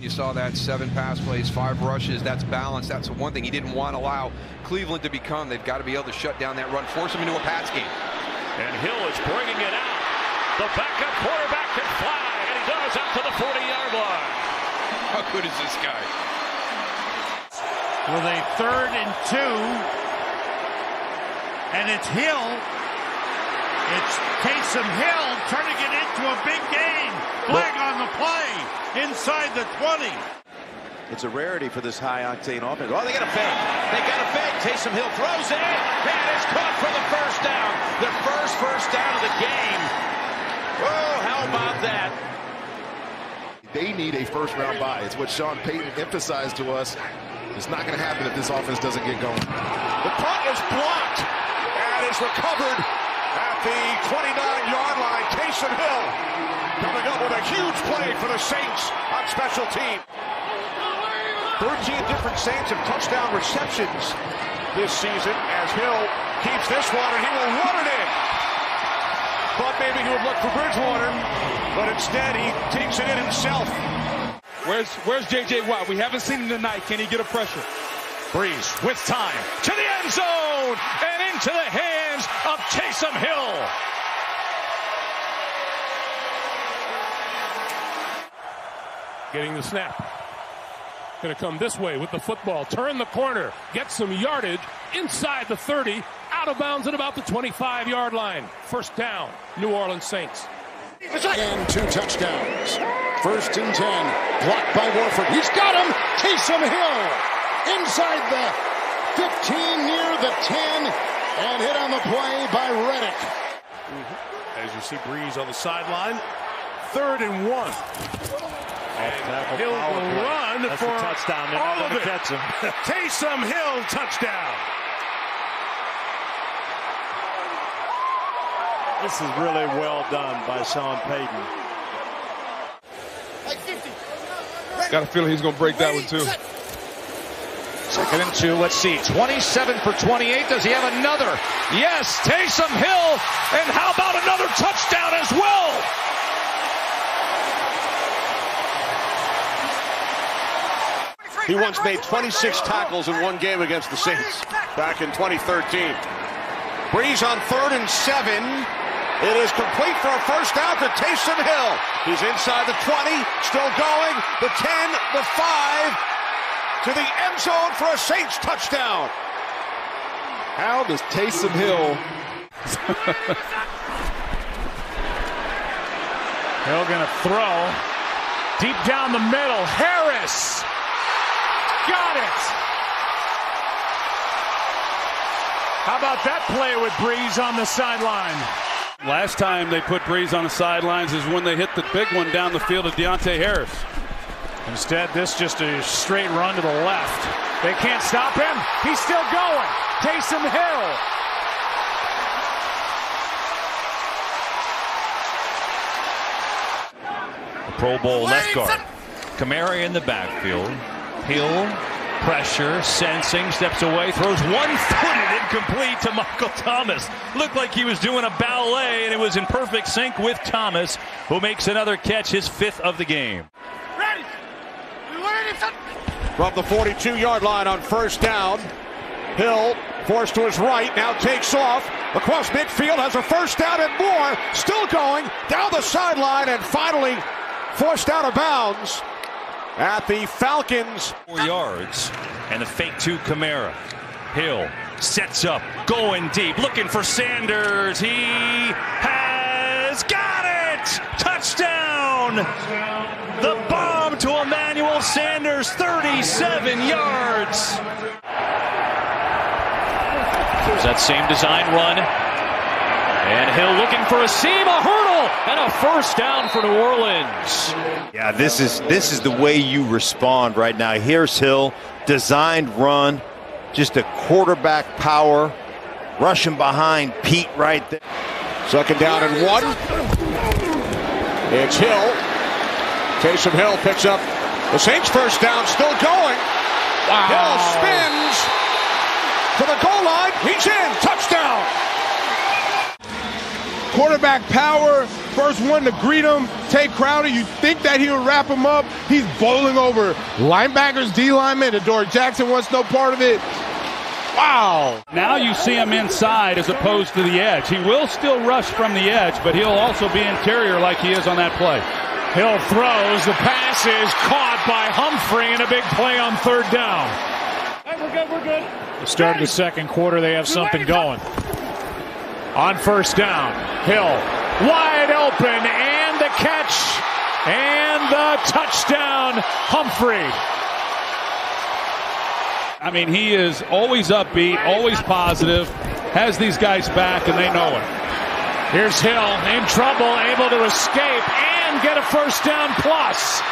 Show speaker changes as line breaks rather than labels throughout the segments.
You saw that seven pass plays, five rushes. That's balance. That's one thing he didn't want to allow Cleveland to become. They've got to be able to shut down that run, force them into a pass game.
And Hill is bringing it out. The backup quarterback can fly, and he does out to the 40-yard line.
How good is this guy?
With a third and two, and it's Hill. It's Taysom Hill turning it into a big game. Flag on the play inside the 20.
It's a rarity for this high-octane offense. Oh, they got a fake. They got a fake. Taysom Hill throws it, and it's caught for the first down. The first first down of the game. Oh, how about that?
They need a first-round bye. It's what Sean Payton emphasized to us. It's not going to happen if this offense doesn't get going.
The punt is blocked and is recovered at the 29-yard line. Taysom Hill coming up with a huge play for the Saints on special team. 13 different Saints have touchdown receptions this season as Hill keeps this one and he will run it in. Thought maybe he would look for Bridgewater, but instead he takes it in himself.
Where's where's J.J. Watt? We haven't seen him tonight. Can he get a pressure?
Brees with time to the end zone and into the hands of Taysom Hill.
Getting the snap. Going to come this way with the football. Turn the corner. Get some yardage inside the 30. Out of bounds at about the 25 yard line. First down, New Orleans Saints.
And two touchdowns. First and 10. Blocked by Warford. He's got him. Taysom Hill. Inside the 15 near the 10. And hit on the play by Reddick. Mm-hmm.
As you see Brees on the sideline. Third and one. And Hill will run
That's
for
a touchdown. They're
all of
going to
it.
catch him.
Taysom Hill touchdown.
This is really well done by Sean Payton.
Got a feeling he's going to break that one too.
Second and two. Let's see. 27 for 28. Does he have another? Yes, Taysom Hill. And how about another touchdown as well?
He once made 26 tackles in one game against the Saints back in 2013. Brees on third and seven. It is complete for a first down to Taysom Hill. He's inside the 20, still going. The 10, the 5, to the end zone for a Saints touchdown.
How does Taysom Hill
Hill going to throw. Deep down the middle. Harris. Got it. How about that play with Brees on the sideline?
Last time they put Brees on the sidelines is when they hit the big one down the field of Deonte Harris.
Instead, this just a straight run to the left. They can't stop him. He's still going. Taysom Hill.
Pro Bowl left guard. Kamara in the backfield. Hill, pressure, sensing, steps away, throws one-footed incomplete to Michael Thomas. Looked like he was doing a ballet, and it was in perfect sync with Thomas, who makes another catch, his fifth of the game.
From the 42-yard line on first down, Hill forced to his right, now takes off across midfield, has a first down and more, still going down the sideline, and finally forced out of bounds at the Falcons.
Four yards, and the fake to Kamara. Hill sets up, going deep, looking for Sanders. He has got it! Touchdown! The Sanders, 37 yards. There's that same design run. And Hill looking for a seam, a hurdle, and a first down for New Orleans.
Yeah, this is this is the way you respond right now. Here's Hill, designed run, just a quarterback power, rushing behind Peat right there.
Second down and one. It's Hill. Taysom Hill picks up the Saints first down, still going. Hill spins to the goal line. He's in. Touchdown.
quarterback power. First one to greet him, Tae Crowder. You think that he would wrap him up. He's bowling over linebackers, D linemen. Adoree' Jackson wants no part of it. Wow.
Now you see him inside as opposed to the edge. He will still rush from the edge, but he'll also be interior like he is on that play.
Hill throws. The pass is caught by Humphrey and a big play on third down.
Hey, we're good, we're good.
The start of the second quarter, they have something going. On first down, Hill wide open and the catch and the touchdown, Humphrey.
I mean, he is always upbeat, always positive, has these guys back, and they know it.
Here's Hill in trouble, able to escape and get a first down plus.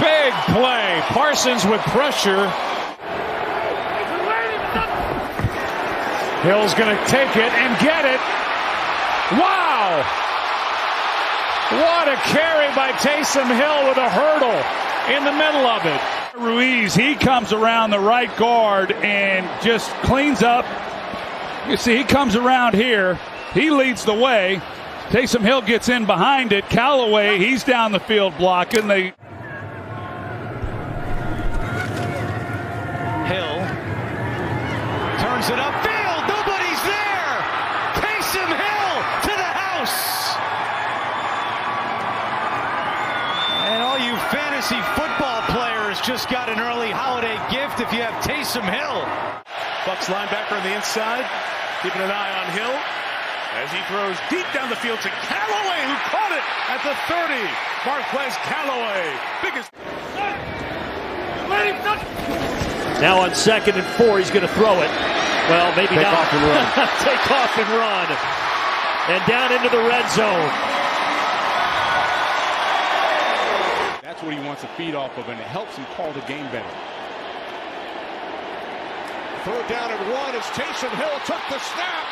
Big play. Parsons with pressure. Hill's going to take it and get it. Wow! What a carry by Taysom Hill with a hurdle in the middle of it.
Ruiz, he comes around the right guard and just cleans up. You see, he comes around here. He leads the way. Taysom Hill gets in behind it. Callaway, he's down the field blocking. They
Hill turns it upfield. Nobody's there. Taysom Hill to the house. And all you fantasy football players just got an early holiday gift if you have Taysom Hill.
Bucks linebacker on the inside, keeping an eye on Hill as he throws deep down the field to Callaway, who caught it at the 30. Marquez Callaway, biggest.
Now on second and four, he's going to throw it. Well, maybe
Take
not.
off and run.
Take off and run. And down into the red zone.
That's what he wants to feed off of, and it helps him call the game better.
Third down and one as Taysom Hill took the snap.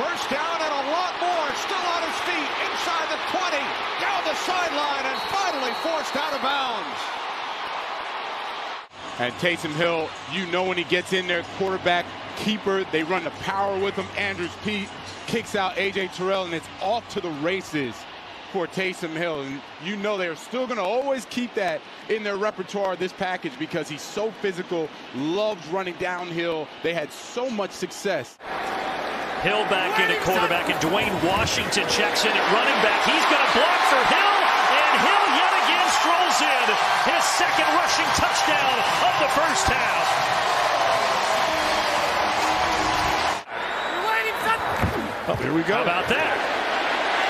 First down and a lot more. Still on his feet. Inside the 20. Down the sideline and finally forced out of bounds.
And Taysom Hill, you know when he gets in there, quarterback keeper, they run the power with him. Andrus Peat kicks out A.J. Terrell, and it's off to the races for Taysom Hill. And you know they're still going to always keep that in their repertoire, this package, because he's so physical, loves running downhill. They had so much success.
Hill back in at quarterback, and Dwayne Washington checks in at running back. He's going to block for Hill, and Hill yet again strolls in. His second rushing touchdown of the first half.
Oh, here we go.
How about that?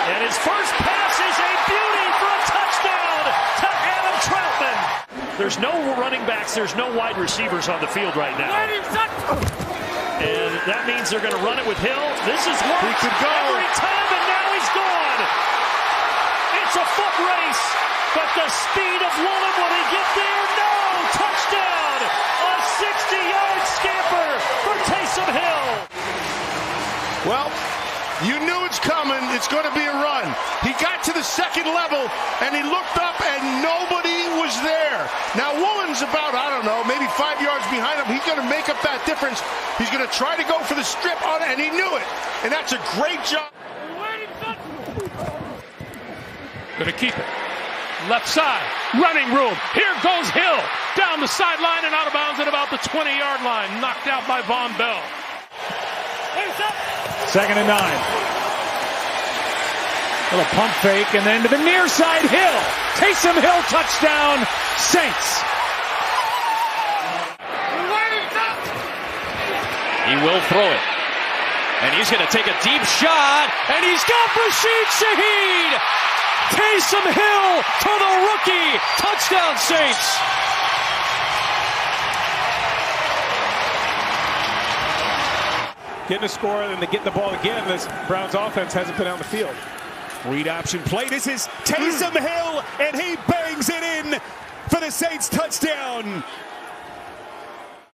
And his first pass is a beauty for a touchdown to Adam Trautman. There's no running backs, there's no wide receivers on the field right now. And that means they're going to run it with Hill. This is worked
He could go.
every time, and now he's gone. It's a foot race, but the speed of Woolen, will he get there? No! Touchdown! A 60-yard scamper for Taysom Hill.
Well, you knew it's coming. It's going to be a run. He got to the second level and he looked up and nobody was there. Now, Woolen's about, I don't know, maybe five yards behind him. He's going to make up that difference. He's going to try to go for the strip on it, and he knew it. And that's a great job.
Going to keep it. Left side, running room. Here goes Hill down the sideline and out of bounds at about the 20 yard line. Knocked out by Vonn Bell.
Second and nine. Little pump fake, and then to the near side, Hill. Taysom Hill touchdown, Saints.
He will throw it. And he's going to take a deep shot. And he's got Rashid Shaheed. Taysom Hill to the rookie. Touchdown, Saints.
Getting a score and then getting the ball again. This Browns offense hasn't been on the field.
Read option play. This is Taysom Hill, and he bangs it in for the Saints touchdown.